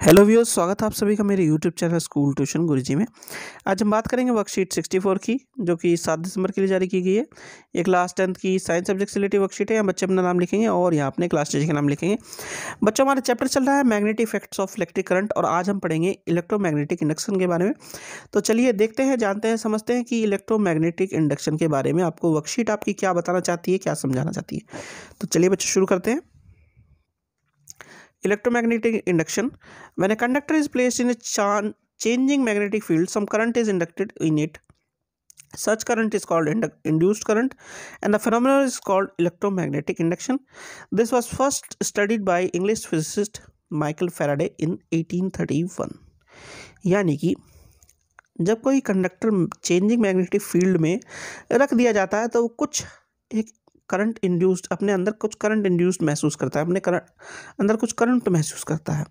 Hello viewers, स्वागत है आप सभी का मेरे YouTube channel school tuition Guruji में। आज हम बात करेंगे वर्कशीट 64 की, जो कि 7 दिसंबर के लिए जारी की गई है। एक क्लास टेंथ की साइंस सब्जेक्ट से वर्कशीट है, यहाँ बच्चे अपना नाम लिखेंगे और यहाँ अपने क्लास टीचर का नाम लिखेंगे। बच्चों, हमारा चैप्टर चल रहा है magnetic effects of electric current और आज हम पढ़ेंगे इलेक्ट्रोमैग्नेटिक इंडक्शन के बारे में। तो चलिए देखते हैं, जानते हैं, समझते हैं कि इलेक्ट्रोमैग्नेटिक इंडक्शन के बारे में आपको वर्कशीट आपकी क्या बताना चाहती है, क्या समझाना चाहती है। तो चलिए बच्चे, शुरू करते हैं। Electromagnetic induction when a conductor is placed in a chan changing magnetic field some current is inducted in it such current is called induced current and the phenomenon is called electromagnetic induction this was first studied by english physicist michael faraday in 1831 यानी कि जब कोई conductor changing magnetic field में रख दिया जाता है तो वो कुछ एक करंट इंड्यूस्ड अपने अंदर कुछ करंट इंड्यूस्ड महसूस करता है, अपने करंट अंदर कुछ करंट महसूस करता है।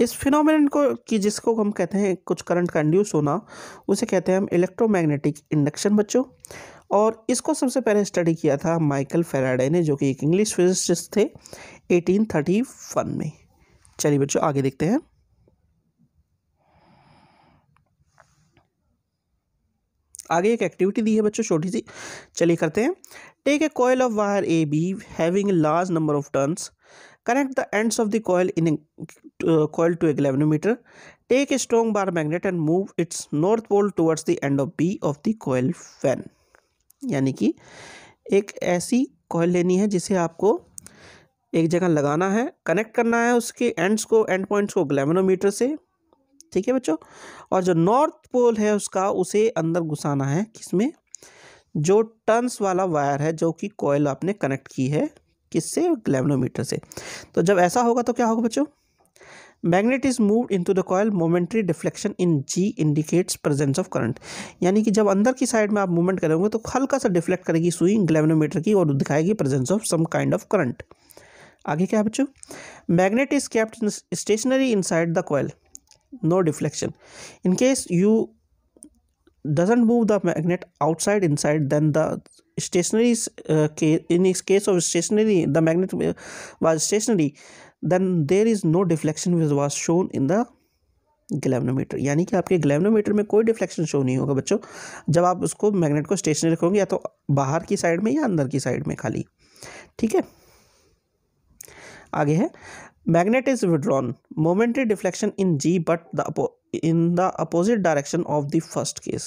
इस फिनोमिन को, कि जिसको हम कहते हैं कुछ करंट का इंड्यूस होना, उसे कहते हैं हम इलेक्ट्रोमैग्नेटिक इंडक्शन बच्चों। और इसको सबसे पहले स्टडी किया था माइकल फेराडे ने, जो कि एक इंग्लिश फिजिसिस्ट थे 1831 में। चलिए बच्चों, आगे देखते हैं। आगे एक एक्टिविटी दी है बच्चों, छोटी सी। चलिए करते हैं। Take a coil of wire A B having large number of turns connect the ends of the coil in coil to a galvanometer take a strong bar magnet and move its north pole towards the end of B of the coil fan यानी कि एक ऐसी coil लेनी है जिसे आपको एक जगह लगाना है। कनेक्ट करना है उसके एंड्स को एंड पॉइंट्स को ग्लेवनोमीटर से। ठीक है बच्चों? और जो नॉर्थ पोल है उसका, उसे अंदर घुसाना है किसमें? जो टर्न्स वाला वायर है, जो कि कॉयल आपने कनेक्ट की है, किससे? ग्लेवनोमीटर से। तो जब ऐसा होगा तो क्या होगा बच्चों? Magnet is move into the coil momentary deflection in G indicates presence of current यानी कि जब अंदर की साइड में आप मूवमेंट करेंगे तो हल्का सा डिफ्लेक्ट करेगी सुई ग्लेवनोमीटर की और दिखाएगी presence of some kind of current आगे क्या है बच्चों? Magnet is kept stationary inside the coil no deflection in case you doesn't move the magnet outside inside then the stationary uh, case in this case of stationary the magnet was stationary then there is no deflection which was shown in the galvanometer यानी कि आपके ग्लैमनोमीटर में कोई deflection show नहीं होगा बच्चों जब आप उसको मैग्नेट को स्टेशनरी रखोगे या तो बाहर की साइड में या अंदर की साइड में खाली ठीक है आगे है magnet is withdrawn. Momentary deflection in g, but the in the opposite direction of the first case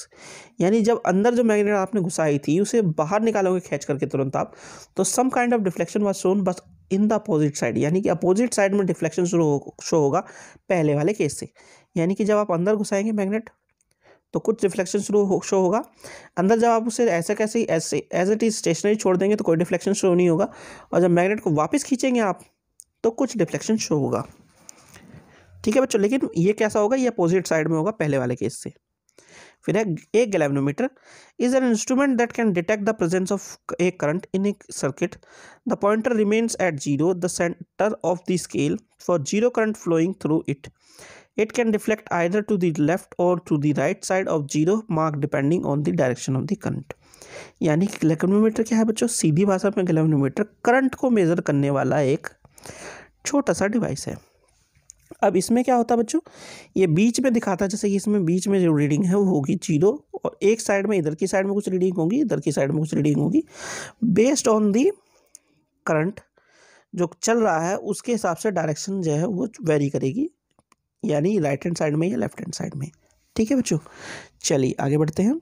यानी जब अंदर जो मैग्नेट आपने घुसाई थी, उसे बाहर निकालोगे खींच करके तुरंत आप तो some kind of deflection was shown बस इन द अपोजिट साइड यानी कि अपोजिट साइड में डिफ्लेक्शन शुरू हो शो होगा पहले वाले केस से। यानी कि जब आप अंदर घुसाएँगे मैग्नेट तो कुछ रिफ्लेक्शन शुरू हो शो होगा। अंदर जब आप उसे ऐसे कैसे, ऐसे एज इट इज़ स्टेशनरी छोड़ देंगे तो कोई डिफ्लेक्शन शो नहीं होगा। और जब मैग्नेट को वापस खींचेंगे आप तो कुछ डिफ्लेक्शन शो होगा। ठीक है बच्चों, लेकिन ये कैसा होगा? ये अपोजिट साइड में होगा पहले वाले केस से। फिर है एक galvanometer is an instrument that can detect the presence of a current in a circuit the pointer remains at zero the centre of the scale for zero current flowing through it it can deflect either to the left or to the right side of zero mark depending on the direction of the current यानी कि गैलेवनोमीटर क्या है बच्चों? सीधी भाषा में गैलेवनोमीटर current को major करने वाला एक छोटा सा डिवाइस है। अब इसमें क्या होता है बच्चों? ये बीच में दिखाता है, जैसे कि इसमें बीच में जो रीडिंग है, वो होगी ज़ीरो और एक साइड में इधर की साइड में कुछ रीडिंग होगी, इधर की साइड में कुछ रीडिंग होगी। बेस्ड ऑन दी करंट जो चल रहा है, उसके हिसाब से डायरेक्शन जो है, वो वेरी करेगी। यानी राइट हैंड साइड में या लेफ़्ट हैंड साइड में। ठीक है बच्चों? चलिए आगे बढ़ते हैं।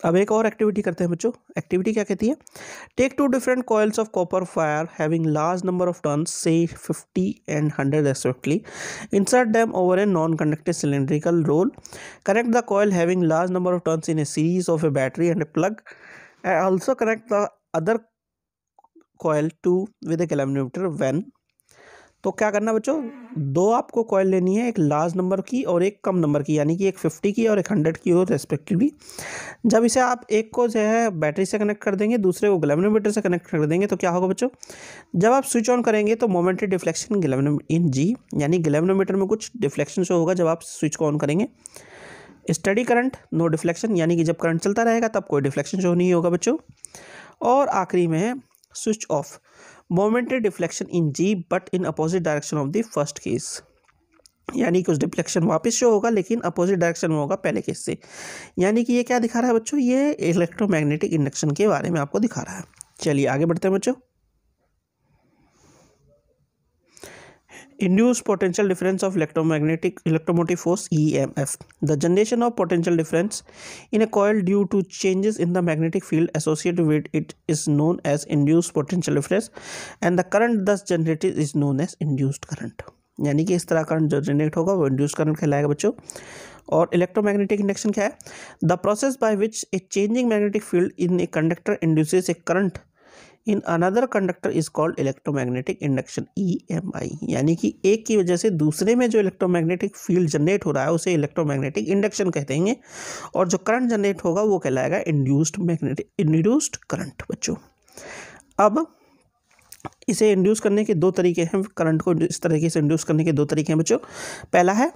अब एक और एक्टिविटी करते हैं बच्चों। एक्टिविटी क्या कहती है? Take two different coils of copper wire having large number of turns say fifty and hundred respectively insert them over a non conducted cylindrical roll connect the coil having large number of turns in a series of a battery and a plug and also connect the other coil to with a galvanometer when तो क्या करना बच्चों? दो आपको coil लेनी है, एक large number की और एक कम नंबर की, यानी कि एक फिफ्टी की और एक हंड्रेड की और रेस्पेक्टिवली जब इसे आप एक को जो है बैटरी से कनेक्ट कर देंगे, दूसरे को ग्लेवनोमीटर से कनेक्ट कर देंगे तो क्या होगा बच्चों? जब आप स्विच ऑन करेंगे तो मोमेंट्री डिफ्लेक्शन ग्लेवनो इन जी यानी ग्लेवनोमीटर में कुछ डिफ्लेक्शन शो होगा जब आप स्विच को ऑन करेंगे। स्टडी करंट नो डिफ्लेक्शन यानी कि जब करंट चलता रहेगा, तब कोई डिफ्लेक्शन शो नहीं होगा बच्चों। और आखिरी में है switch off momentary deflection in G but in opposite direction of the first case यानी कि उस डिफ्लेक्शन वापस शो होगा, लेकिन अपोजिट डायरेक्शन में होगा पहले केस से। यानी कि ये क्या दिखा रहा है बच्चों? ये इलेक्ट्रोमैग्नेटिक इंडक्शन के बारे में आपको दिखा रहा है। चलिए आगे बढ़ते हैं बच्चों। Induced potential difference of electromagnetic electromotive force EMF. The generation of potential difference in a coil due to changes in the magnetic field associated with it is known as induced potential difference and the current thus generated is known as induced current. यानी कि इस तरह current जो generate होगा वो induce current कहलाएगा बच्चों और इलेक्ट्रोमैग्नेटिक इंडक्शन क्या है the process by which a changing magnetic field in a conductor induces a current in another conductor is called electromagnetic induction E M I यानी कि एक की वजह से दूसरे में जो इलेक्ट्रोमैग्नेटिक फ़ील्ड जनरेट हो रहा है, उसे इलेक्ट्रोमैग्नेटिक इंडक्शन कहते हैं और जो करंट जनरेट होगा, वो कहलाएगा इंड्यूस्ड मैग्नेटिक इंड्यूस्ड करंट बच्चों। अब इसे इंड्यूस करने के दो तरीके हैं। करंट को इस तरीके से इंड्यूस करने के दो तरीके हैं, बच्चों। पहला है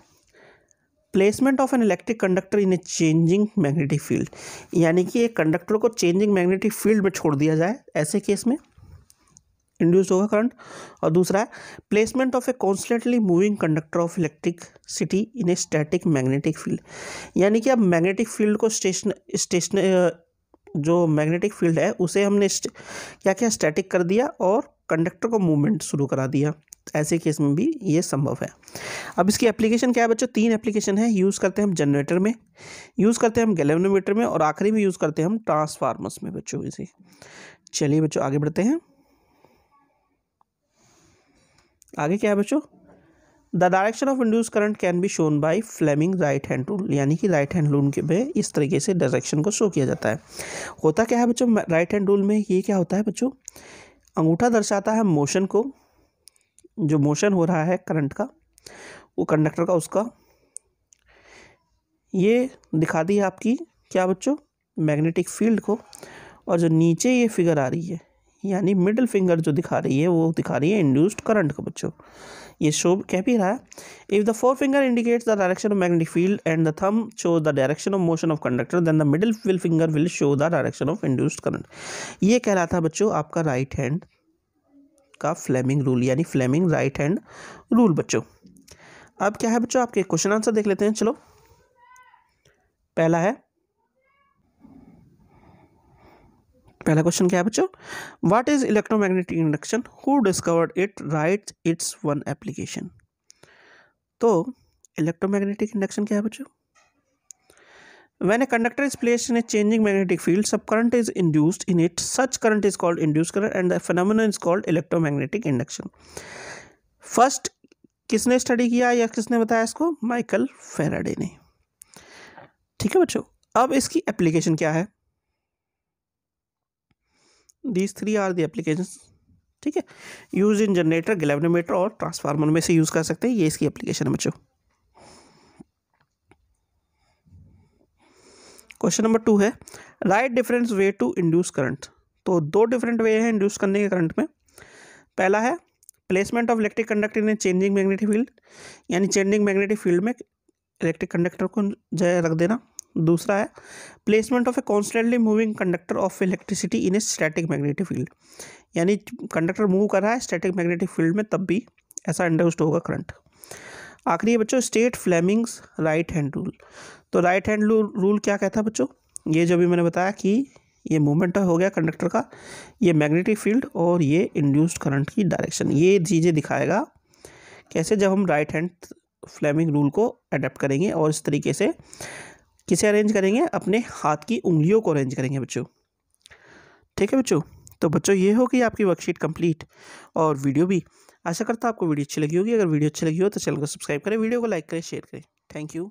placement of an electric conductor in a changing magnetic field यानी कि एक कंडक्टर को चेंजिंग मैग्नेटिक फ़ील्ड में छोड़ दिया जाए, ऐसे केस में इंड्यूस होगा करंट और दूसरा placement of a constantly moving conductor of electricity in a static magnetic field यानी कि अब मैग्नेटिक फ़ील्ड को स्टेशन स्टेशन जो मैग्नेटिक फ़ील्ड है, उसे हमने क्या क्या? स्टैटिक कर दिया और कंडक्टर को मूवमेंट शुरू करा दिया। ऐसे केस में भी ये संभव है। अब इसकी एप्लीकेशन क्या है बच्चों? तीन एप्लीकेशन है यूज़ करते हैं हम जनरेटर में यूज़ करते हैं हम गैलेवनोमीटर में, और आखिरी में यूज़ करते हैं हम ट्रांसफार्मर्स में बच्चों, इसे। चलिए बच्चों, आगे बढ़ते हैं। आगे क्या है बच्चों? The direction of induce current can be shown by Fleming right hand rule यानी कि राइट हैंड रूल के में इस तरीके से डायरेक्शन को शो किया जाता है। होता क्या है बच्चों? राइट हैंड रूल में ये क्या होता है बच्चों? अंगूठा दर्शाता है मोशन को जो मोशन हो रहा है करंट का, वो कंडक्टर का, उसका, ये दिखा दी आपकी, क्या बच्चों? मैग्नेटिक फ़ील्ड को, और जो नीचे ये फिगर आ रही है, यानी मिडिल फिंगर जो दिखा रही है, वो दिखा रही है इंड्यूस्ड करंट का बच्चों। ये शो कह भी रहा है if the four finger indicates the direction of magnetic field and the thumb show the direction of motion of conductor then the middle finger will show the direction of induced current ये कह रहा था बच्चों, आपका right hand का Fleming rule, यानी Fleming right hand rule बच्चों। अब क्या है बच्चों, आपके क्वेश्चन आंसर देख लेते हैं, चलो। पहला है, पहला क्वेश्चन क्या है बच्चों? What is electromagnetic induction who discovered it write its one application तो इलेक्ट्रोमैग्नेटिक इंडक्शन क्या है बच्चों? When a conductor is placed in a changing magnetic field, some current is induced in it. Such current is called induced current and the phenomenon is called electromagnetic induction. First किसने study किया या किसने बताया इसको Michael Faraday ने ठीक है बच्चों अब इसकी एप्लीकेशन क्या है these three are the application ठीक है यूज़ इन जनरेटर गैल्वेनोमीटर और ट्रांसफार्मर में से यूज़ कर सकते हैं ये इसकी एप्लीकेशन है बच्चों क्वेश्चन नंबर टू है write difference way to induce current तो दो डिफरेंट वे हैं इंड्यूस करने के करंट में। पहला है placement of electric conductor in changing magnetic field यानी चेंजिंग मैग्नेटिक फ़ील्ड में इलेक्ट्रिक कंडक्टर को जय रख देना। दूसरा है placement of a constantly moving conductor of electricity in a static magnetic field यानी कंडक्टर मूव कर रहा है स्टैटिक मैग्नेटिक फ़ील्ड में, तब भी ऐसा इंड्यूस्ड होगा करंट आखिरी बच्चों state Fleming's right hand rule तो राइट हैंड रूल क्या कहता है बच्चों? ये जो भी मैंने बताया कि ये मूवमेंट हो गया कंडक्टर का, ये मैग्नेटिक फ़ील्ड और ये इंड्यूस्ड करंट की डायरेक्शन ये चीज़ें दिखाएगा कैसे जब हम राइट हैंड फ्लेमिंग रूल को अडेप्ट करेंगे और इस तरीके से किसे अरेंज करेंगे? अपने हाथ की उंगलियों को अरेंज करेंगे बच्चों। ठीक है बच्चों? तो बच्चों, ये होगी आपकी वर्कशीट कंप्लीट और वीडियो भी। आशा करता हूँ आपको वीडियो अच्छी लगी होगी। अगर वीडियो अच्छी लगी हो तो चैनल को सब्सक्राइब करें, वीडियो को लाइक करें, शेयर करें। Thank you.